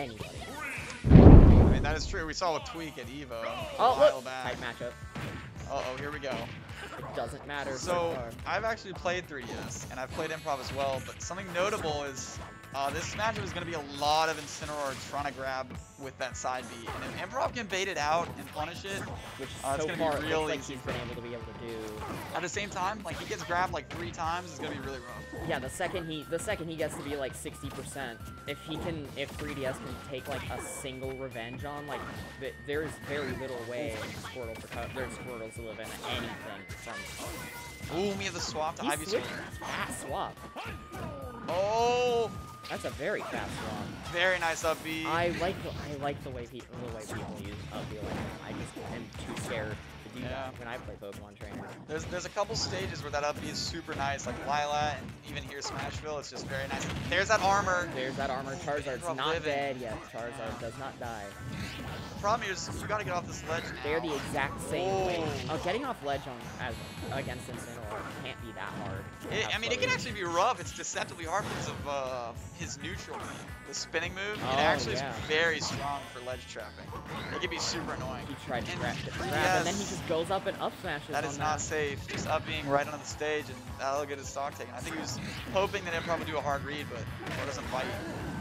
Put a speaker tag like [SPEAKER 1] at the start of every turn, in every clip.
[SPEAKER 1] anybody.
[SPEAKER 2] I mean, that is true. We saw a Tweek at Evo a
[SPEAKER 1] Oh,
[SPEAKER 2] while
[SPEAKER 1] look!
[SPEAKER 2] back.
[SPEAKER 1] Tight matchup.
[SPEAKER 2] Uh-oh, here we go.
[SPEAKER 1] It doesn't matter.
[SPEAKER 2] So,
[SPEAKER 1] far.
[SPEAKER 2] I've actually played 3DS, and I've played Improv as well, but something notable is uh, this matchup is going to be a lot of Incineroar trying to grab with that side B. And if Improv can bait it out and punish it,
[SPEAKER 1] which
[SPEAKER 2] uh, it's
[SPEAKER 1] so
[SPEAKER 2] gonna be
[SPEAKER 1] far it
[SPEAKER 2] real
[SPEAKER 1] like
[SPEAKER 2] easy
[SPEAKER 1] he's
[SPEAKER 2] for
[SPEAKER 1] been able to be able to do.
[SPEAKER 2] at the same time, like, he gets grabbed like three times, it's going to be really rough.
[SPEAKER 1] Yeah, the second he the second he gets to be like 60%, if he can if 3DS can take like a single revenge on like th there's very little way Squirtle for there's Squirtles to live in anything from
[SPEAKER 2] Ooh, we have the swap to
[SPEAKER 1] he
[SPEAKER 2] Ivy Swap.
[SPEAKER 1] Fast swap.
[SPEAKER 2] Oh,
[SPEAKER 1] That's a very fast swap.
[SPEAKER 2] very nice up B.
[SPEAKER 1] I like the, I like the way people the way people use up B like. I just am too scared to do
[SPEAKER 2] Yeah.
[SPEAKER 1] that when I play Pokemon Trainer.
[SPEAKER 2] There's there's a couple stages where that up B is super nice, like Lylat and even here Smashville, it's just very nice. There's that armor.
[SPEAKER 1] There's that armor. Charizard's not
[SPEAKER 2] living.
[SPEAKER 1] dead yet. Charizard does not die.
[SPEAKER 2] The problem is you gotta get off this ledge now.
[SPEAKER 1] They're the exact same way.
[SPEAKER 2] Oh.
[SPEAKER 1] Getting off ledge on as against Incineroar can't be that hard.
[SPEAKER 2] It, I mean, it can actually be rough. It's deceptively hard because of uh, his neutral. The spinning move,
[SPEAKER 1] Oh,
[SPEAKER 2] it actually
[SPEAKER 1] yeah.
[SPEAKER 2] is very strong for ledge trapping. It can be super annoying.
[SPEAKER 1] He tried to grab, grab
[SPEAKER 2] yes.
[SPEAKER 1] and then he just goes up and up smashes
[SPEAKER 2] That
[SPEAKER 1] on
[SPEAKER 2] is not safe. Just up being right onto the stage, and that'll get his stock taken. I think he was hoping that Improv would probably do a hard read, but it doesn't bite.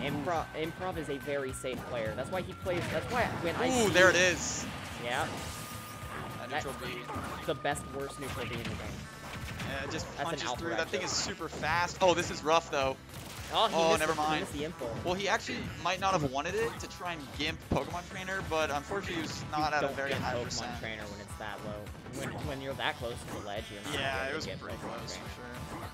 [SPEAKER 1] Improv, improv is a very safe player. That's why he plays. That's why when I
[SPEAKER 2] Ooh, there it is.
[SPEAKER 1] Yeah,
[SPEAKER 2] That neutral beam.
[SPEAKER 1] the best worst neutral beam in the game.
[SPEAKER 2] Yeah, it just punches through. That thing is super fast. Oh, this is rough though.
[SPEAKER 1] Oh, he
[SPEAKER 2] Oh, never
[SPEAKER 1] he
[SPEAKER 2] mind.
[SPEAKER 1] info.
[SPEAKER 2] Well, he actually might not have wanted it to try and gimp Pokemon Trainer, but unfortunately he was not
[SPEAKER 1] you
[SPEAKER 2] at a very high
[SPEAKER 1] Pokemon
[SPEAKER 2] percent.
[SPEAKER 1] trainer when it's that low. When when you're that close to the ledge, you're not
[SPEAKER 2] Yeah, it was pretty
[SPEAKER 1] Pokemon
[SPEAKER 2] close
[SPEAKER 1] trainer.
[SPEAKER 2] for sure.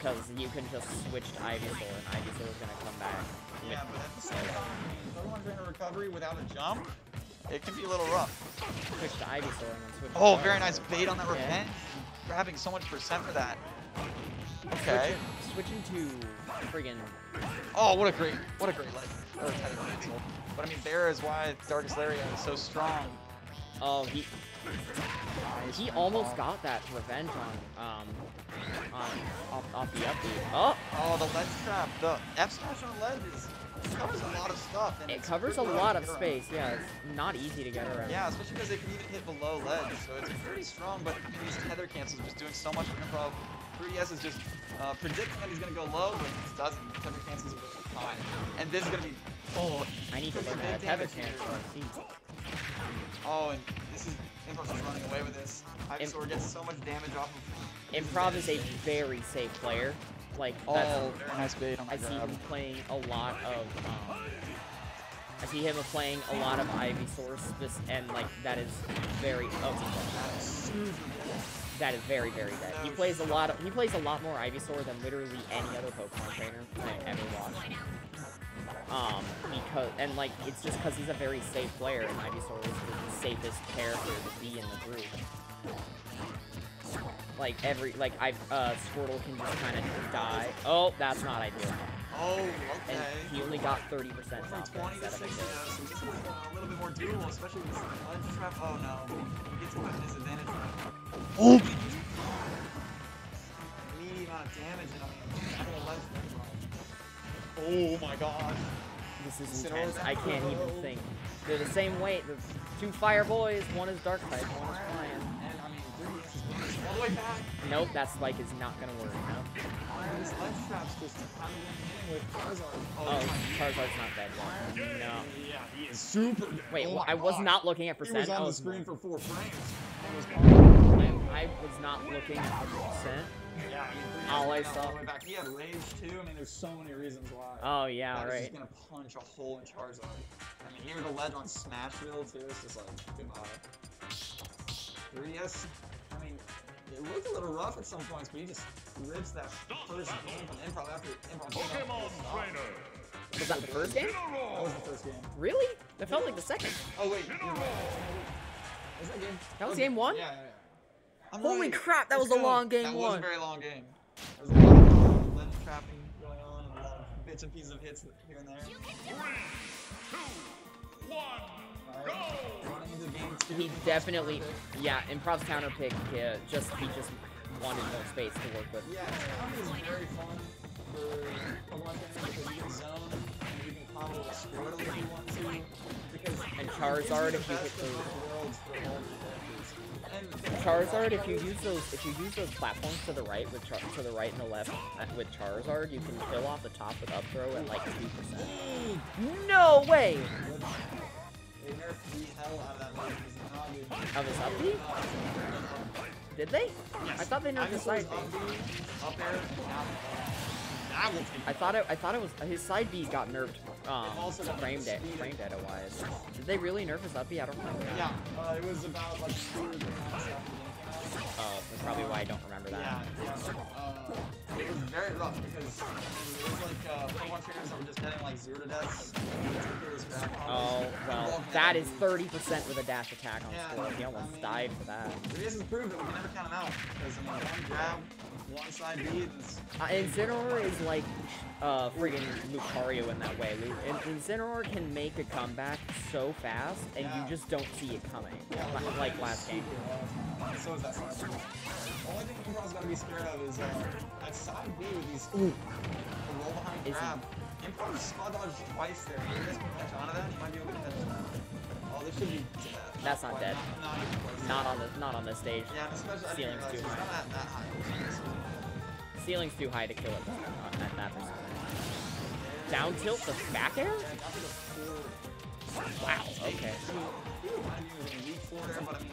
[SPEAKER 1] Because you can just switch to Ivysaur and Ivysaur's gonna come back.
[SPEAKER 2] Yeah, but at the same time, Pokemon Trainer recovery without a jump, it can be a little rough.
[SPEAKER 1] switch to Ivysaur and then switch.
[SPEAKER 2] Oh, very nice bait on that
[SPEAKER 1] Yeah.
[SPEAKER 2] revenge. Grabbing so much percent for that. Okay.
[SPEAKER 1] Switching, switching to friggin'
[SPEAKER 2] Oh, what a great, what a great tether. But I mean, there is why Darkest Lariat is so strong.
[SPEAKER 1] Oh, he he almost got that revenge on um on off, off the up B. Oh,
[SPEAKER 2] Oh, the ledge trap. The F smash on ledge is covers a lot of stuff. And
[SPEAKER 1] it covers a lot of space. Yeah, it's not easy to get around.
[SPEAKER 2] Yeah, especially because it can even hit below ledge, so it's pretty strong. But these tether cancels just doing so much improv. 3DS is just uh, predicting that he's gonna go low, but he doesn't. Tether cancels are high. And this is gonna be. Oh,
[SPEAKER 1] I need to learn to tether cancel.
[SPEAKER 2] Oh, and this is improv's just running away with this. Ivysaur gets so much damage off of.
[SPEAKER 1] Improv is a very safe player. Like
[SPEAKER 2] Oh,
[SPEAKER 1] that's
[SPEAKER 2] very nice bait on
[SPEAKER 1] I
[SPEAKER 2] that
[SPEAKER 1] see
[SPEAKER 2] grab.
[SPEAKER 1] him playing a lot of. Um, I see him playing a lot of Ivysaur, spec- and like that is very. Oh, that is very very dead. He plays a lot of. He plays a lot more Ivysaur than literally any other Pokemon trainer I've ever watched. Um, because and like it's just because he's a very safe player, and Ivysaur is the safest character to be in the group. Like every like I uh Squirtle can just kind of die. Oh, that's not ideal.
[SPEAKER 2] Oh,
[SPEAKER 1] And
[SPEAKER 2] okay.
[SPEAKER 1] he only got 30%
[SPEAKER 2] Only
[SPEAKER 1] drop
[SPEAKER 2] 20 to
[SPEAKER 1] instead of
[SPEAKER 2] 60
[SPEAKER 1] a
[SPEAKER 2] though, so this is uh, a little bit more doable, especially with this trap. Oh no, he gets him at a disadvantage. Oh! Meaty amount of damage, and I mean, having a ledge trap. Oh my god.
[SPEAKER 1] This is intense. I can't even think. They're the same weight. The two fire boys. One is dark type. One is flying.
[SPEAKER 2] And I mean, three is just all the way back.
[SPEAKER 1] Nope, that's like is not gonna work. No.
[SPEAKER 2] And this ledge trap's just kind of in with Charizard.
[SPEAKER 1] Oh, Charizard's not dead yet. No.
[SPEAKER 2] Yeah, he is super dead.
[SPEAKER 1] Wait,
[SPEAKER 2] oh
[SPEAKER 1] I was
[SPEAKER 2] God.
[SPEAKER 1] not looking at
[SPEAKER 2] He
[SPEAKER 1] percent.
[SPEAKER 2] was on the
[SPEAKER 1] oh,
[SPEAKER 2] screen for four frames. It was
[SPEAKER 1] I, I was not looking at percent.
[SPEAKER 2] Yeah, I mean,
[SPEAKER 1] All I saw-
[SPEAKER 2] all the way back. He had rage too. I mean, there's so many reasons why.
[SPEAKER 1] Oh yeah,
[SPEAKER 2] That is
[SPEAKER 1] right.
[SPEAKER 2] just gonna punch a hole in Charizard. I mean, here the ledge on Smashville too. It's just like goodbye. 3DS. I mean, it looked a little rough at some points, but he just rips that first game from Improv after Improv. came out with
[SPEAKER 3] Pokemon Trainer.
[SPEAKER 1] Was that the first game?
[SPEAKER 2] stop. That was the first game.
[SPEAKER 1] Really? That felt like the second.
[SPEAKER 2] Oh wait, you're. Was that game?
[SPEAKER 1] That was
[SPEAKER 2] Okay.
[SPEAKER 1] game one?
[SPEAKER 2] Yeah, yeah, yeah. I'm
[SPEAKER 1] Holy
[SPEAKER 2] right.
[SPEAKER 1] crap, that
[SPEAKER 2] Let's
[SPEAKER 1] was a long game
[SPEAKER 2] That was a very long game. There was a lot of ledge trapping going on and a lot of bits and pieces of hits here and there.
[SPEAKER 3] Three, two, one, go!
[SPEAKER 2] Running into game.
[SPEAKER 1] He definitely, yeah. Improv's counter pick. Yeah, just he just wanted more space to work with.
[SPEAKER 2] Yeah, Tommy is very fun for Pokemon Trainer because you can zone and you can combo with Squirtle if you want to. Because
[SPEAKER 1] And Charizard if you hit
[SPEAKER 2] of
[SPEAKER 1] those-
[SPEAKER 2] worlds for all the characters. And
[SPEAKER 1] Charizard, if you use those, if you use those platforms to the right with Char to the right and the left uh, with Charizard, you can kill off the top with up throw at like two percent. No way!
[SPEAKER 2] The of
[SPEAKER 1] his up? Did they? I thought they nerfed
[SPEAKER 2] just
[SPEAKER 1] side B.
[SPEAKER 2] up B, up air, and down. That will take
[SPEAKER 1] I thought it. I thought it was his side B got nerfed. Um,
[SPEAKER 2] Also got
[SPEAKER 1] frame data,
[SPEAKER 2] speed.
[SPEAKER 1] frame data wise. Did they really nerf his up B? I don't remember. that.
[SPEAKER 2] Yeah, uh, it was about like two or three months after the game came out.
[SPEAKER 1] Oh, that's probably why I don't remember that.
[SPEAKER 2] Yeah, yeah. Uh, it was very rough because it was like uh, Pokemon trainers that were just getting like zero to deaths. ridiculous grab combos.
[SPEAKER 1] Oh well, that is 30% with a dash attack on
[SPEAKER 2] Yeah,
[SPEAKER 1] score. He
[SPEAKER 2] I
[SPEAKER 1] almost
[SPEAKER 2] mean-
[SPEAKER 1] died for that.
[SPEAKER 2] This has proved that we can never count them out because I mean, one grab, one side B, and it's
[SPEAKER 1] Uh, Incineroar is like uh, friggin' Lucario in that way. Lu- In- Incineroar can make a comeback so fast, and
[SPEAKER 2] Yeah.
[SPEAKER 1] you just don't see it coming.
[SPEAKER 2] Yeah,
[SPEAKER 1] Li- like last game.
[SPEAKER 2] super. So is that side The only thing Improv's got to be scared of is uh, that side B with these
[SPEAKER 1] Ooh.
[SPEAKER 2] roll behind
[SPEAKER 1] Is
[SPEAKER 2] grab. Improv spot dodged twice there. If you guys can catch onto that, he might be able to catch that. Oh, this should be dead.
[SPEAKER 1] That's not dead.
[SPEAKER 2] Not, not.
[SPEAKER 1] Not on the not on this stage.
[SPEAKER 2] Yeah, I didn't
[SPEAKER 1] Ceiling's too high.
[SPEAKER 2] not at that high.
[SPEAKER 1] Ceiling's too high to kill it uh, at that percent. Down tilt the back air?
[SPEAKER 2] Yeah, down to the four.
[SPEAKER 1] Wow. Okay.
[SPEAKER 2] I mean, he reminded me of a weak four there, but I mean,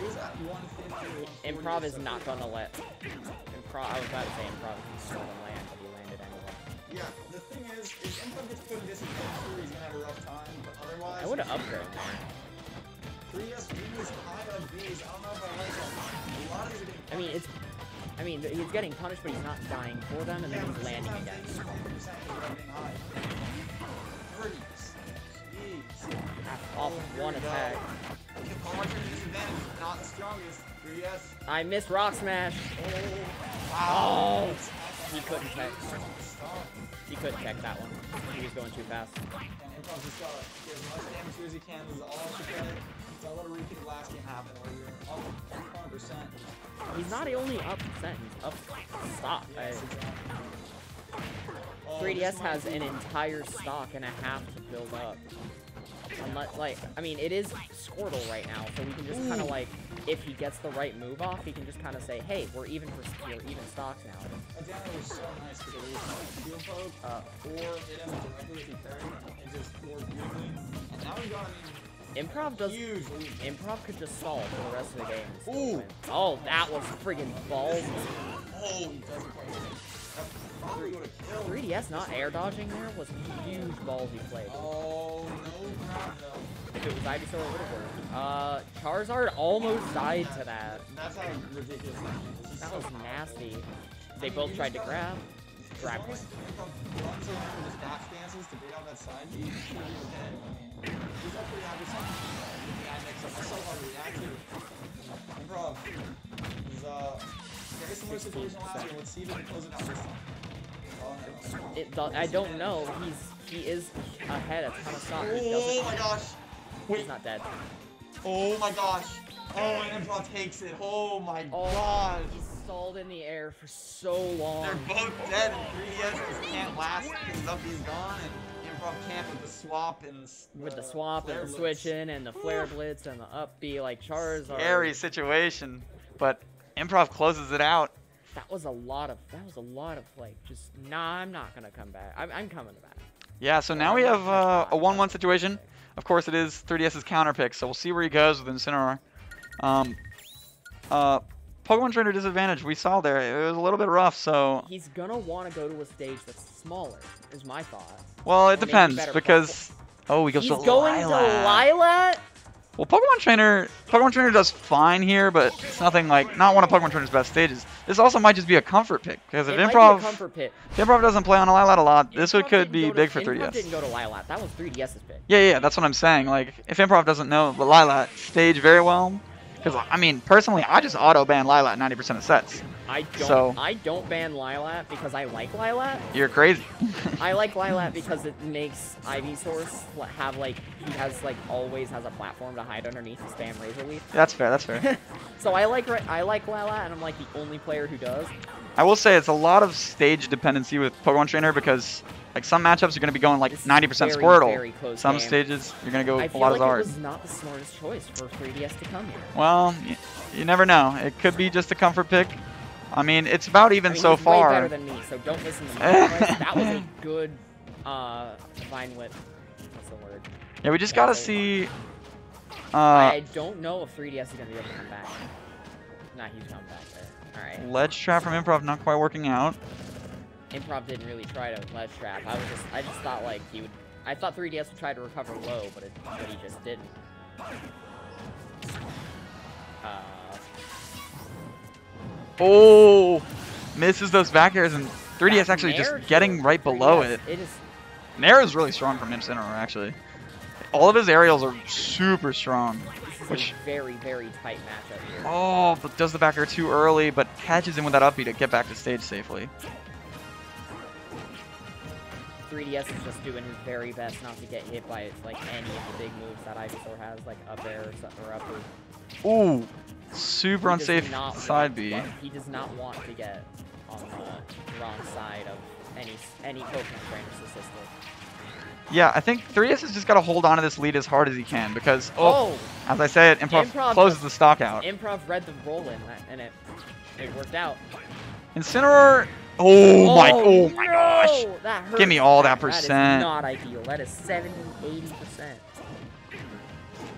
[SPEAKER 2] he was at 150 or 140
[SPEAKER 1] Improv is not gonna let. Improv. I was about to say improv. He's not gonna land, but he landed anyway.
[SPEAKER 2] Yeah, is, if Improv gets put in disadvantage he's gonna have a rough time, but otherwise...
[SPEAKER 1] I would have upgraded. man.
[SPEAKER 2] 3S B's, high up B's, I don't know if I like
[SPEAKER 1] I mean, it's. I mean, he's getting punished, but he's not dying for them, and then he's landing again. Off one attack.
[SPEAKER 2] Not the strongest. 3S.
[SPEAKER 1] I missed Rock Smash.
[SPEAKER 2] Wow.
[SPEAKER 1] Oh, he couldn't check. He couldn't check that one. He was going too fast.
[SPEAKER 2] And just gotta get as much damage here as he can. This is all she can. Don't let a repeat of last game happen where you're up 100%.
[SPEAKER 1] He's not only up percent, he's up stock.
[SPEAKER 2] Yes, exactly. Uh, oh,
[SPEAKER 1] 3DS has an entire stock and a half to build up. Unless, like, I mean, it is Squirtle right now, so we can just kind of like, if he gets the right move off, he can just kind of say, hey, we're even for we're even stocks now.
[SPEAKER 2] So nice because it was like field poke
[SPEAKER 1] Uh,
[SPEAKER 2] or hit him directly with the parry and just scored beautifully. And now we got
[SPEAKER 1] Improv does. Improv could just stall for the rest of the game.
[SPEAKER 2] Ooh.
[SPEAKER 1] Oh, that was friggin' balls.
[SPEAKER 2] Oh, he doesn't quite hit it. That probably would have killed.
[SPEAKER 1] 3DS not air dodging there was huge balls he played.
[SPEAKER 2] Oh, no though.
[SPEAKER 1] If it was Ivysaur, it would have worked. Uh, Charizard almost died to that.
[SPEAKER 2] That's how ridiculous that is.
[SPEAKER 1] That was nasty. They both tried to grab. Grab
[SPEAKER 2] as Improv very similar situation last year. Let's see if he can close it out this time. Oh.
[SPEAKER 1] It, do- I don't know. He's he is ahead a ton of stock.
[SPEAKER 2] Oh my gosh. Wait.
[SPEAKER 1] He's not dead.
[SPEAKER 2] Oh my gosh. Oh, and Improv takes it. Oh my
[SPEAKER 1] Oh,
[SPEAKER 2] gosh.
[SPEAKER 1] he stalled in the air for so long.
[SPEAKER 2] They're both dead, and 3DS just can't last because up he's gone, and Improv can't with the swap and s-
[SPEAKER 1] With the uh,
[SPEAKER 2] swap
[SPEAKER 1] and the
[SPEAKER 2] blitz.
[SPEAKER 1] switch in and the flare blitz and the up B like Charizard.
[SPEAKER 2] Scary situation, but Improv closes it out.
[SPEAKER 1] That was a lot of. That was a lot of like just. Nah, I'm not gonna come back. I'm, I'm coming back.
[SPEAKER 2] Yeah, so now we have uh, a 1-1 situation. Of course, it is 3DS's counter pick, so we'll see where he goes with Incineroar. Um, uh, Pokemon Trainer disadvantage, we saw there. It was a little bit rough, so...
[SPEAKER 1] He's gonna want to go to a stage that's smaller. Is my thought.
[SPEAKER 2] Well, it
[SPEAKER 1] Maybe
[SPEAKER 2] depends, because... Oh, he goes
[SPEAKER 1] He's
[SPEAKER 2] to
[SPEAKER 1] going to Lylat.
[SPEAKER 2] Well, Pokemon Trainer, Pokemon Trainer does fine here, but it's nothing like not one of Pokemon Trainer's best stages. This also might just be a comfort pick because if
[SPEAKER 1] It
[SPEAKER 2] Improv,
[SPEAKER 1] be
[SPEAKER 2] if Improv doesn't play on a Lylat a lot, this
[SPEAKER 1] Improv
[SPEAKER 2] would could be
[SPEAKER 1] go to-
[SPEAKER 2] big for
[SPEAKER 1] Improv
[SPEAKER 2] 3DS.
[SPEAKER 1] didn't go to Lylat. That was 3DS's pick.
[SPEAKER 2] Yeah, yeah, that's what I'm saying. Like, if Improv doesn't know the Lylat stage very well, because I mean, personally, I just auto ban Lylat 90% of sets.
[SPEAKER 1] I don't.
[SPEAKER 2] So-
[SPEAKER 1] I don't ban Lylat because I like Lylat.
[SPEAKER 2] You're crazy.
[SPEAKER 1] I like Lylat because it makes Ivysaur l- have like he has like always has a platform to hide underneath to spam Razor Leaf.
[SPEAKER 2] that's fair. That's fair.
[SPEAKER 1] so I like I like Lylat and I'm like the only player who does.
[SPEAKER 2] I will say it's a lot of stage dependency with Pokemon Trainer because like some matchups you're going to be going like
[SPEAKER 1] This
[SPEAKER 2] 90%
[SPEAKER 1] very,
[SPEAKER 2] Squirtle.
[SPEAKER 1] very
[SPEAKER 2] Some
[SPEAKER 1] game.
[SPEAKER 2] stages you're going to go
[SPEAKER 1] I
[SPEAKER 2] a lot
[SPEAKER 1] like
[SPEAKER 2] of Zard.
[SPEAKER 1] was not the smartest choice for 3DS to come here.
[SPEAKER 2] Well, y- you never know. It could be just a comfort pick. I mean, it's about even
[SPEAKER 1] I mean,
[SPEAKER 2] so far.
[SPEAKER 1] Better than me, so don't listen to me. that was a good uh, Vine Whip. What's the word?
[SPEAKER 2] yeah, we just got to see. Uh,
[SPEAKER 1] I don't know if 3DS is gonna be able to come back. Nah, he's coming back there. All right.
[SPEAKER 2] ledge trap from Improv not quite working out.
[SPEAKER 1] Improv didn't really try to ledge trap. I was just, I just thought like he would. I thought 3DS would try to recover low, but it, but he just didn't. Uh,
[SPEAKER 2] Oh, misses those back airs, and 3DS actually just getting right below
[SPEAKER 1] 3DS,
[SPEAKER 2] it.
[SPEAKER 1] It is.
[SPEAKER 2] Nair is really strong from Incineroar, actually. All of his aerials are super strong.
[SPEAKER 1] This is
[SPEAKER 2] Which-
[SPEAKER 1] a very, very tight matchup here.
[SPEAKER 2] Oh, but does the back air too early, but catches him with that up B to get back to stage safely.
[SPEAKER 1] 3DS is just doing his very best not to get hit by like any of the big moves that Ivysaur has, like up air or, or upper.
[SPEAKER 2] Ooh, super
[SPEAKER 1] He
[SPEAKER 2] unsafe side B.
[SPEAKER 1] He does not want to get on the wrong side of any any Pokemon trainer's assistant.
[SPEAKER 2] Yeah, I think 3DS has just got to hold on to this lead as hard as he can because, oh,
[SPEAKER 1] Oh,
[SPEAKER 2] as I said, Improv,
[SPEAKER 1] Improv
[SPEAKER 2] closes the stock out.
[SPEAKER 1] Improv read the roll in uh, and it it worked out.
[SPEAKER 2] Incineroar, oh, oh my, oh my gosh.
[SPEAKER 1] That hurts.
[SPEAKER 2] Give me all that percent.
[SPEAKER 1] That is not ideal. That is 70, 80 percent.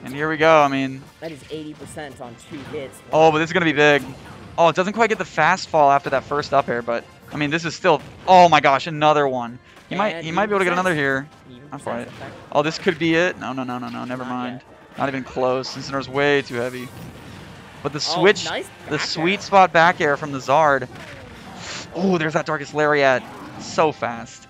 [SPEAKER 2] And here we go, I mean,
[SPEAKER 1] That is 80 percent on two hits.
[SPEAKER 2] oh, but this is going to be big. Oh, it doesn't quite get the fast fall after that first up air, but, I mean, this is still, oh my gosh, another one. He might, he might be able to get another here.
[SPEAKER 1] Even
[SPEAKER 2] That's
[SPEAKER 1] percent
[SPEAKER 2] right.
[SPEAKER 1] effect.
[SPEAKER 2] Oh, this could be it. No, no, no, no, no. Never
[SPEAKER 1] Not
[SPEAKER 2] mind.
[SPEAKER 1] yet.
[SPEAKER 2] Not even close. Incineroar's way too heavy. But the
[SPEAKER 1] Oh,
[SPEAKER 2] switch,
[SPEAKER 1] nice
[SPEAKER 2] the sweet spot back air from the Zard. Oh, there's that Darkest Lariat. So fast.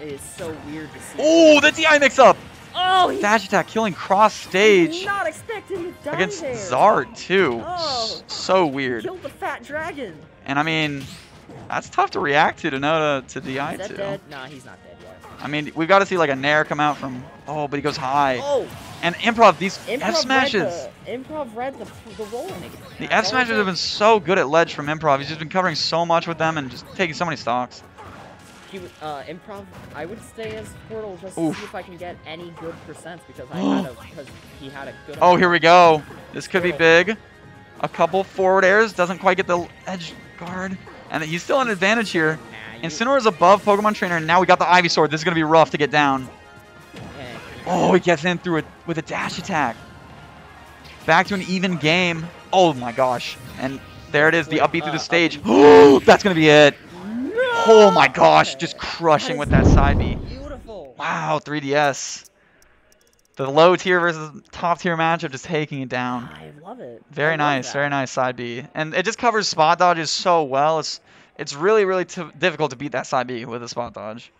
[SPEAKER 1] It is so weird to see.
[SPEAKER 2] Oh, the DI mix up.
[SPEAKER 1] Oh, he
[SPEAKER 2] Dash attack killing cross stage
[SPEAKER 1] not expect him to die
[SPEAKER 2] against
[SPEAKER 1] there.
[SPEAKER 2] Zard too.
[SPEAKER 1] Oh.
[SPEAKER 2] So weird.
[SPEAKER 1] Killed the fat dragon.
[SPEAKER 2] And I mean, that's tough to react to to know to, to DI to.
[SPEAKER 1] dead? Nah, he's not dead yet.
[SPEAKER 2] I mean, we've got to see like a Nair come out from. Oh, but he goes high.
[SPEAKER 1] Oh,
[SPEAKER 2] And improv these
[SPEAKER 1] improv
[SPEAKER 2] F smashes.
[SPEAKER 1] read the improv read the the rolling.
[SPEAKER 2] The F
[SPEAKER 1] all
[SPEAKER 2] smashers have been so good at ledge from improv. He's just been covering so much with them and just taking so many stocks.
[SPEAKER 1] He, uh, improv. I would stay as Squirtle just
[SPEAKER 2] Oof.
[SPEAKER 1] to see if I can get any good percents because I had a because he had a good.
[SPEAKER 2] Oh, here we go. This could be big. A couple forward airs. Doesn't quite get the edge guard. And he's still an advantage here.
[SPEAKER 1] You,
[SPEAKER 2] Incineroar is above Pokemon Trainer, and now we got the Ivysaur. This is going to be rough to get down. Oh, he gets in through it with a dash attack. Back to an even game. Oh my gosh. And there it is, the
[SPEAKER 1] up
[SPEAKER 2] B through the
[SPEAKER 1] uh,
[SPEAKER 2] stage. Oh, that's going to be it. Oh my gosh, just crushing with that side B. Wow, 3DS. The low tier versus top tier matchup just taking it down.
[SPEAKER 1] I love it.
[SPEAKER 2] Very
[SPEAKER 1] love
[SPEAKER 2] nice,
[SPEAKER 1] that.
[SPEAKER 2] very nice side B. And it just covers spot dodges so well. It's it's really, really t difficult to beat that side B with a spot dodge.